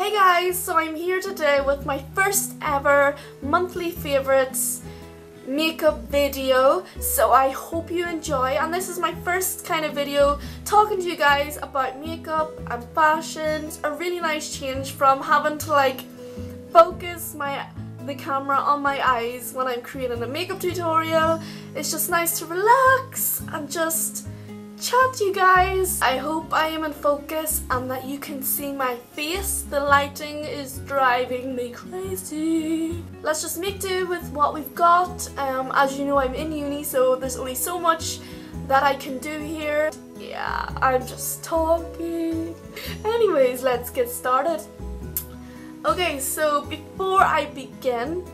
Hey guys, so I'm here today with my first ever monthly favourites makeup video. So I hope you enjoy and this is my first kind of video talking to you guys about makeup and fashion. A really nice change from having to like focus my the camera on my eyes when I'm creating a makeup tutorial. It's just nice to relax and just chat you guys. I hope I am in focus and that you can see my face. The lighting is driving me crazy. Let's just make do with what we've got. Um, as you know I'm in uni so there's only so much that I can do here. Yeah, I'm just talking. Anyways, let's get started. Okay, so before I begin,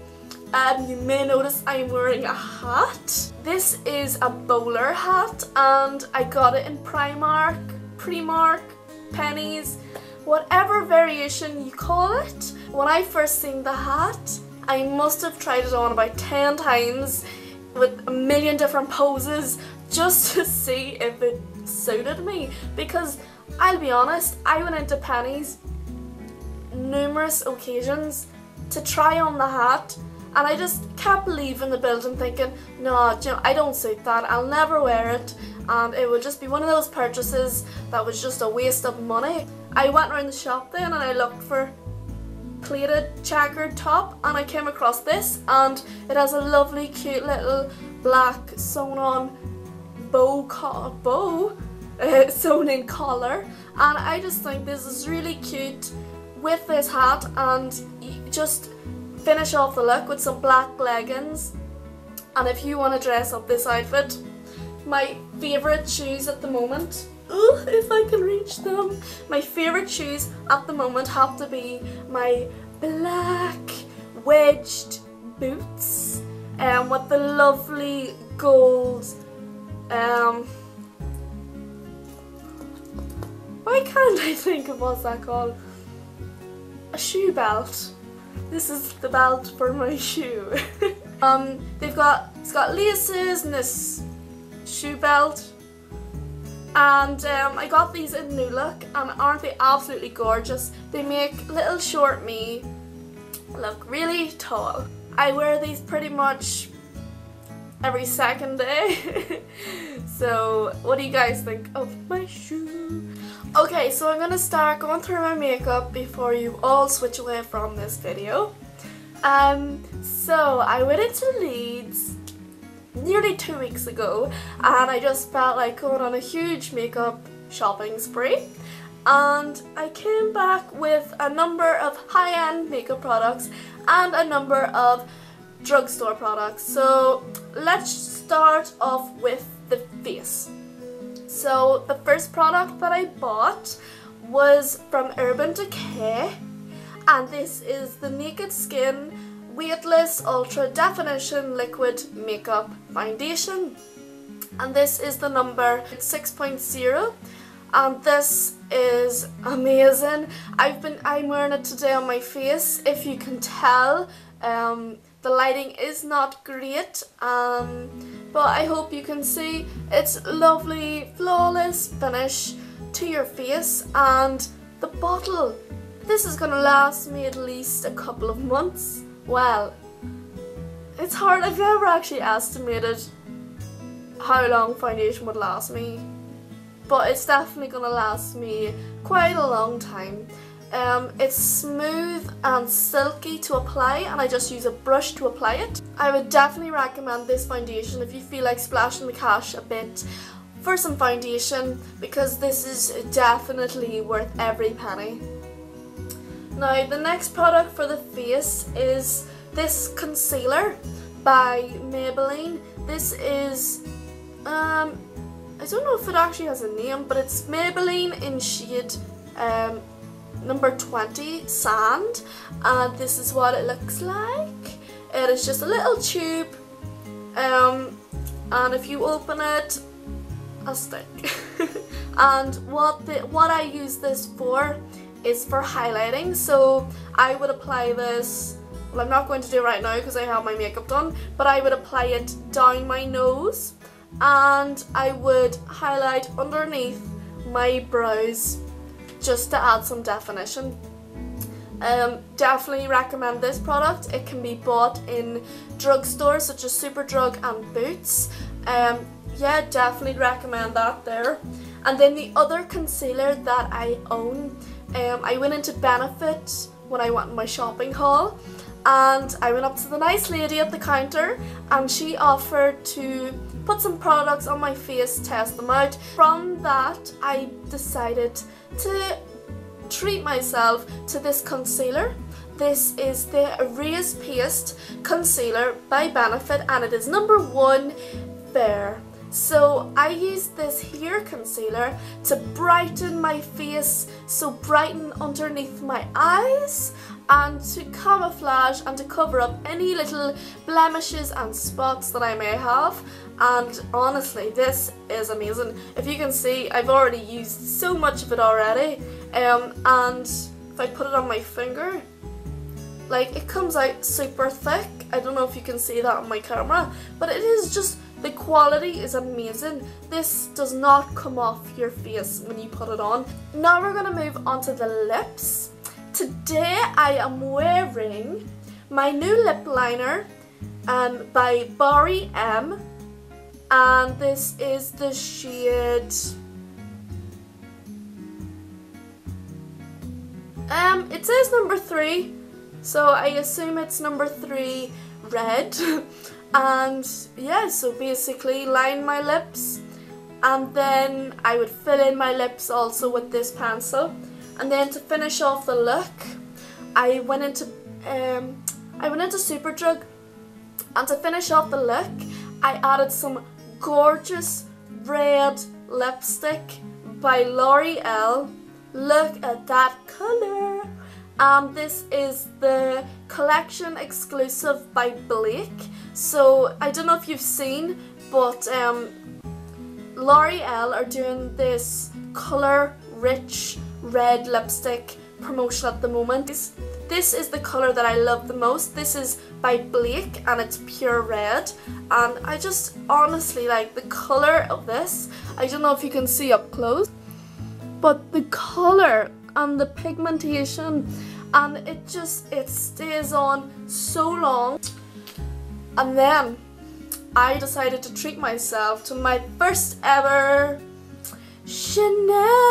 um, you may notice I'm wearing a hat. This is a bowler hat and I got it in Primark, Primark, Penneys, whatever variation you call it. When I first seen the hat, I must have tried it on about 10 times with a million different poses just to see if it suited me because I'll be honest, I went into Penneys numerous occasions to try on the hat and I just kept leaving the building thinking, no, you know, I don't suit that, I'll never wear it, and it would just be one of those purchases that was just a waste of money. I went around the shop then and I looked for pleated checkered top and I came across this and it has a lovely cute little black sewn on bow, bow uh, sewn in collar. And I just think this is really cute with this hat and just finish off the look with some black leggings. And if you want to dress up this outfit my favourite shoes at the moment. Ugh, if I can reach them. My favourite shoes at the moment have to be my black wedged boots um, with the lovely gold um, why can't I think of what's that called? A shoe belt this is the belt for my shoe. um, they've got, it's got laces and this shoe belt. And um, I got these in New Look and aren't they absolutely gorgeous? They make little short me look really tall. I wear these pretty much every second day. so what do you guys think of my shoe? Okay, so I'm gonna start going through my makeup before you all switch away from this video. Um, so I went into Leeds nearly two weeks ago and I just felt like going on a huge makeup shopping spree and I came back with a number of high-end makeup products and a number of drugstore products. So let's start off with the face. So the first product that I bought was from Urban Decay and this is the Naked Skin Weightless Ultra Definition Liquid Makeup Foundation and this is the number 6.0 and this is amazing. I've been I'm wearing it today on my face if you can tell um, the lighting is not great um, but I hope you can see it's lovely flawless finish to your face and the bottle. This is gonna last me at least a couple of months. Well it's hard I've never actually estimated how long foundation would last me but it's definitely gonna last me quite a long time um, it's smooth and silky to apply and I just use a brush to apply it. I would definitely recommend this foundation if you feel like splashing the cash a bit for some foundation because this is definitely worth every penny. Now the next product for the face is this concealer by Maybelline. This is, um, I don't know if it actually has a name but it's Maybelline in shade um, number 20 sand. And this is what it looks like. It is just a little tube. Um, and if you open it a stick. And what the, what I use this for is for highlighting. So I would apply this well I'm not going to do it right now because I have my makeup done but I would apply it down my nose. And I would highlight underneath my brows just to add some definition. Um, definitely recommend this product. It can be bought in drugstores such as Superdrug and Boots. Um, yeah, definitely recommend that there. And then the other concealer that I own, um, I went into Benefit when I went in my shopping haul and I went up to the nice lady at the counter and she offered to put some products on my face, test them out. From that I decided to treat myself to this concealer. This is the Erase Paste Concealer by Benefit and it is number one Fair. So I use this here concealer to brighten my face, so brighten underneath my eyes and to camouflage and to cover up any little blemishes and spots that I may have and honestly this is amazing. If you can see I've already used so much of it already um, and if I put it on my finger like it comes out super thick. I don't know if you can see that on my camera but it is just the quality is amazing. This does not come off your face when you put it on. Now we're going to move on to the lips. Today I am wearing my new lip liner um, by Barry M and this is the shade um it says number three so I assume it's number three red. And yeah so basically line my lips and then I would fill in my lips also with this pencil and then to finish off the look, I went into um, I went into Superdrug and to finish off the look, I added some gorgeous red lipstick by L'Oreal. Look at that colour. Um, this is the collection exclusive by Blake. So I don't know if you've seen, but um, L'Oreal are doing this colour rich red lipstick promotion at the moment. This, this is the colour that I love the most. This is by Blake and it's pure red and I just honestly like the colour of this. I don't know if you can see up close but the colour and the pigmentation and it just it stays on so long and then I decided to treat myself to my first ever Chanel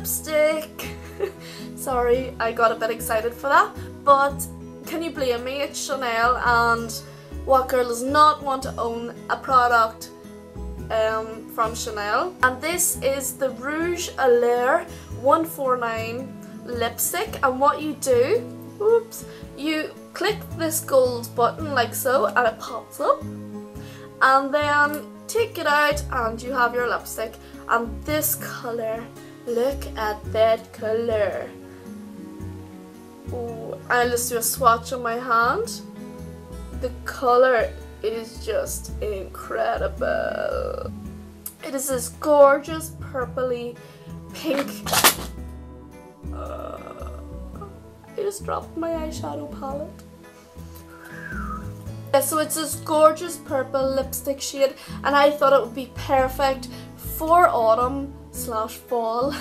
lipstick. Sorry, I got a bit excited for that, but can you blame me? It's Chanel and what girl does not want to own a product um, from Chanel? And this is the Rouge Allure 149 lipstick and what you do, oops, you click this gold button like so and it pops up and then take it out and you have your lipstick and this colour Look at that color. Ooh, I'll just do a swatch on my hand. The color is just incredible. It is this gorgeous purpley pink. Uh, I just dropped my eyeshadow palette. Yeah, so it's this gorgeous purple lipstick shade and I thought it would be perfect for autumn slash fall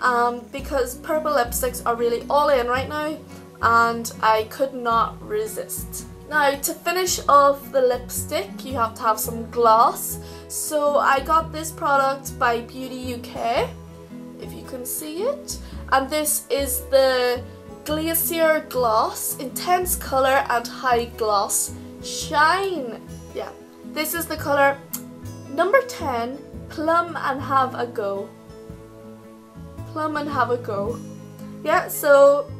um, because purple lipsticks are really all in right now and I could not resist. Now to finish off the lipstick you have to have some gloss so I got this product by Beauty UK if you can see it and this is the Glacier Gloss Intense Colour and High Gloss Shine. Yeah, this is the colour number 10 Plum and Have a Go plum and have a go. Yeah, so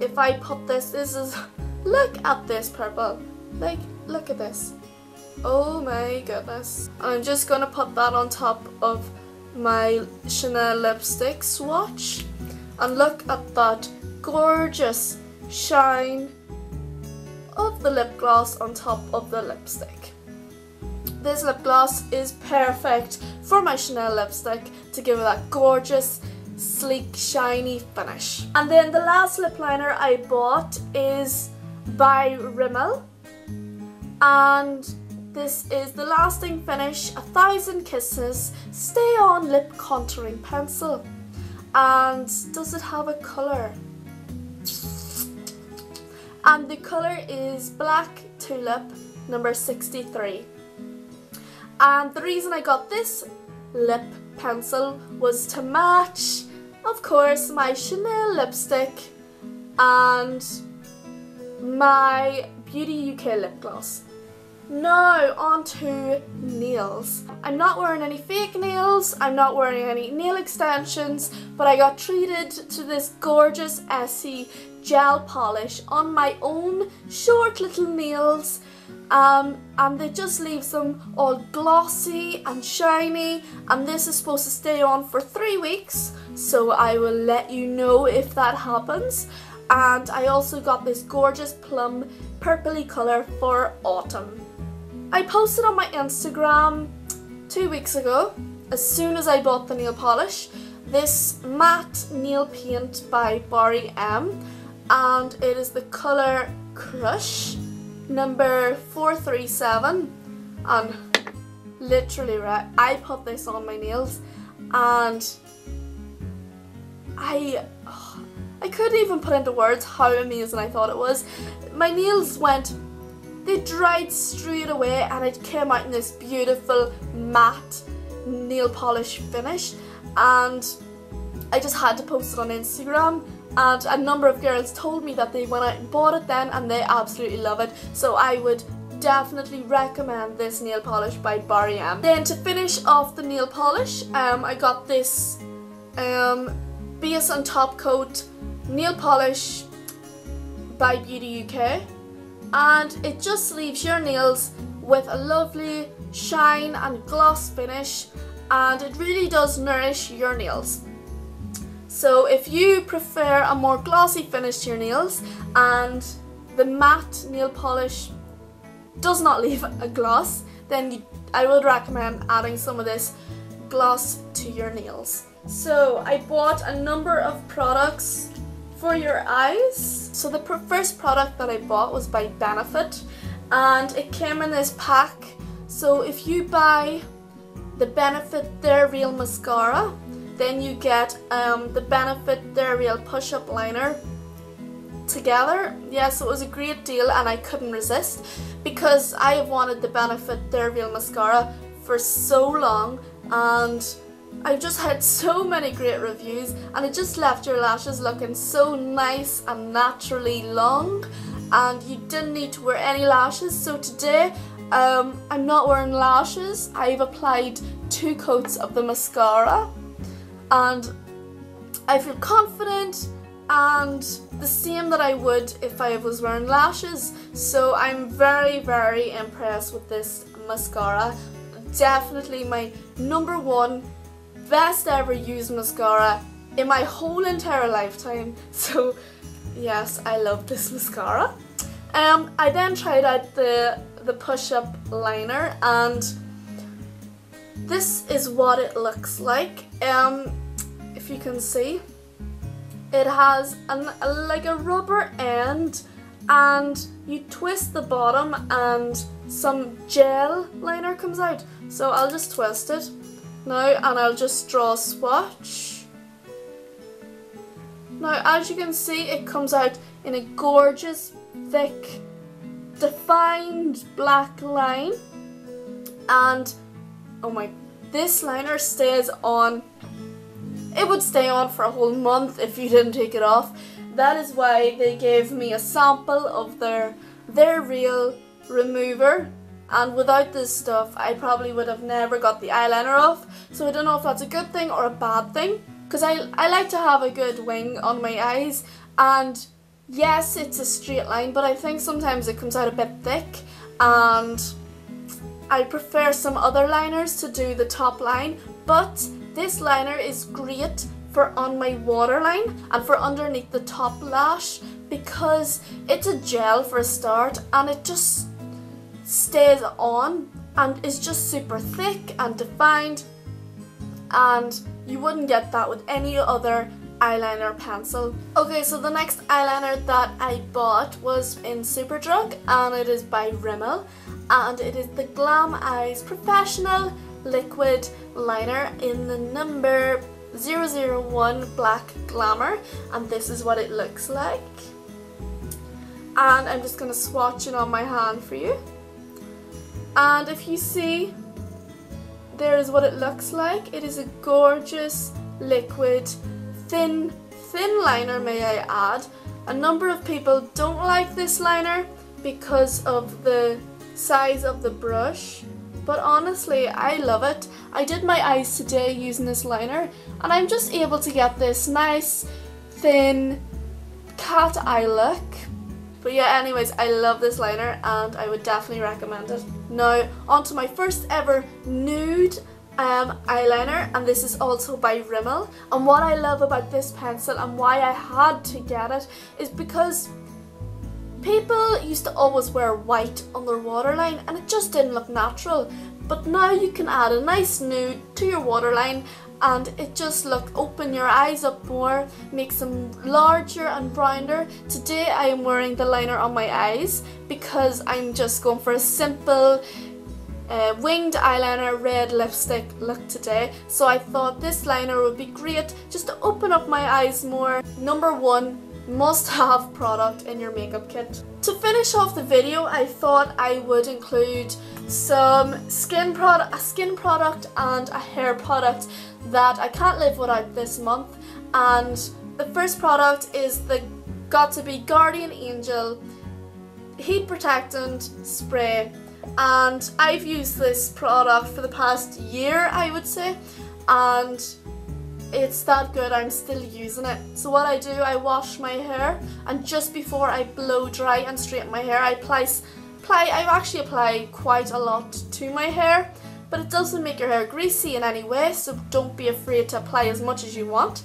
if I put this, this is, look at this purple. Like, look at this. Oh my goodness. I'm just gonna put that on top of my Chanel lipstick swatch. And look at that gorgeous shine of the lip gloss on top of the lipstick. This lip gloss is perfect for my Chanel lipstick to give it that gorgeous, sleek, shiny finish. And then the last lip liner I bought is by Rimmel. And this is the lasting finish, A Thousand Kisses Stay On Lip Contouring Pencil. And does it have a colour? And the colour is Black Tulip number 63. And the reason I got this lip pencil was to match, of course, my Chanel lipstick and my Beauty UK lip gloss. Now on to nails. I'm not wearing any fake nails, I'm not wearing any nail extensions, but I got treated to this gorgeous Essie gel polish on my own short little nails um, and they just leaves them all glossy and shiny and this is supposed to stay on for three weeks so I will let you know if that happens and I also got this gorgeous plum purpley colour for autumn. I posted on my Instagram two weeks ago, as soon as I bought the nail polish, this matte nail paint by Barry M and it is the colour Crush number 437 and literally right I put this on my nails and I oh, I couldn't even put into words how amazing I thought it was. My nails went they dried straight away and it came out in this beautiful matte nail polish finish. And I just had to post it on Instagram and a number of girls told me that they went out and bought it then and they absolutely love it so I would definitely recommend this nail polish by Barry M. Then to finish off the nail polish um, I got this um, base and top coat nail polish by Beauty UK and it just leaves your nails with a lovely shine and gloss finish and it really does nourish your nails. So if you prefer a more glossy finish to your nails and the matte nail polish does not leave a gloss then you, I would recommend adding some of this gloss to your nails. So I bought a number of products for your eyes. So the first product that I bought was by Benefit and it came in this pack. So if you buy the Benefit They're Real Mascara, then you get um, the Benefit They're Push-Up Liner. Together. Yes, it was a great deal and I couldn't resist because I have wanted the Benefit They're Mascara for so long and I've just had so many great reviews and it just left your lashes looking so nice and naturally long and you didn't need to wear any lashes. So today um, I'm not wearing lashes. I've applied two coats of the mascara and I feel confident and the same that I would if I was wearing lashes so I'm very very impressed with this mascara definitely my number one best ever used mascara in my whole entire lifetime. So yes, I love this mascara. Um, I then tried out the, the push-up liner and this is what it looks like. Um, you can see, it has an, a, like a rubber end and you twist the bottom and some gel liner comes out. So I'll just twist it now and I'll just draw a swatch. Now as you can see it comes out in a gorgeous thick defined black line and oh my this liner stays on it would stay on for a whole month if you didn't take it off. That is why they gave me a sample of their their real remover. And without this stuff I probably would have never got the eyeliner off. So I don't know if that's a good thing or a bad thing because I, I like to have a good wing on my eyes. And yes it's a straight line but I think sometimes it comes out a bit thick. And I prefer some other liners to do the top line but this liner is great for on my waterline and for underneath the top lash because it's a gel for a start and it just stays on and is just super thick and defined and you wouldn't get that with any other eyeliner pencil. Okay, so the next eyeliner that I bought was in Superdrug and it is by Rimmel and it is the Glam Eyes Professional Liquid Liner in the number 001 Black Glamour and this is what it looks like. And I'm just going to swatch it on my hand for you. And if you see, there is what it looks like. It is a gorgeous liquid thin thin liner may I add. A number of people don't like this liner because of the size of the brush but honestly I love it. I did my eyes today using this liner and I'm just able to get this nice thin cat eye look. But yeah anyways I love this liner and I would definitely recommend it. Now onto my first ever nude um, eyeliner and this is also by Rimmel and what I love about this pencil and why I had to get it is because people used to always wear white on their waterline and it just didn't look natural. But now you can add a nice nude to your waterline and it just look open your eyes up more makes them larger and browner. Today I am wearing the liner on my eyes because I'm just going for a simple uh, winged eyeliner red lipstick look today. So I thought this liner would be great just to open up my eyes more. Number one must have product in your makeup kit. To finish off the video I thought I would include some skin product, a skin product and a hair product that I can't live without this month. And the first product is the Got2b Guardian Angel Heat Protectant Spray. And I've used this product for the past year I would say. And it's that good I'm still using it. So what I do I wash my hair and just before I blow dry and straighten my hair I apply, apply I actually apply quite a lot to my hair but it doesn't make your hair greasy in any way so don't be afraid to apply as much as you want.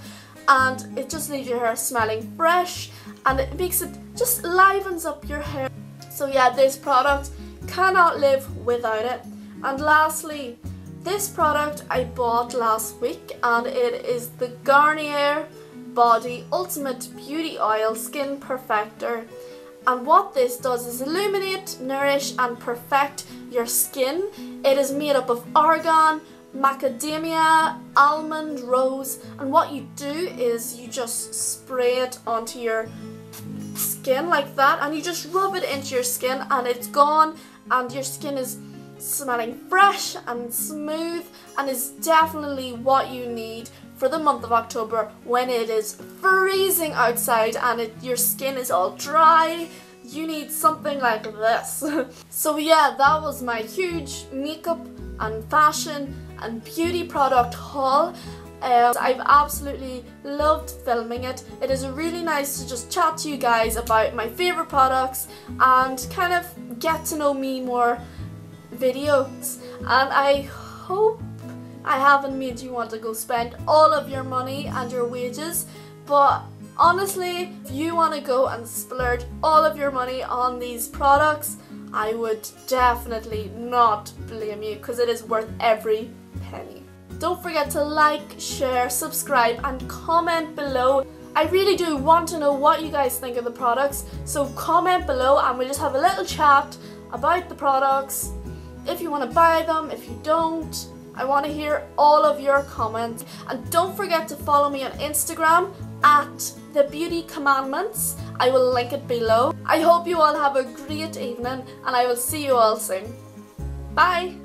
And it just leaves your hair smelling fresh and it makes it just livens up your hair. So yeah this product cannot live without it. And lastly, this product I bought last week and it is the Garnier Body Ultimate Beauty Oil Skin Perfector. And what this does is illuminate, nourish and perfect your skin. It is made up of argan, macadamia, almond, rose and what you do is you just spray it onto your skin like that and you just rub it into your skin and it's gone and your skin is smelling fresh and smooth and is definitely what you need for the month of October when it is freezing outside and it, your skin is all dry. You need something like this. So yeah that was my huge makeup and fashion and beauty product haul. Um, I've absolutely loved filming it. It is really nice to just chat to you guys about my favourite products and kind of get to know me more videos. And I hope I haven't made you want to go spend all of your money and your wages, but honestly, if you want to go and splurge all of your money on these products, I would definitely not blame you because it is worth every penny. Don't forget to like, share, subscribe and comment below. I really do want to know what you guys think of the products, so comment below and we'll just have a little chat about the products. If you want to buy them, if you don't, I want to hear all of your comments. And don't forget to follow me on Instagram at The Beauty Commandments. I will link it below. I hope you all have a great evening and I will see you all soon. Bye!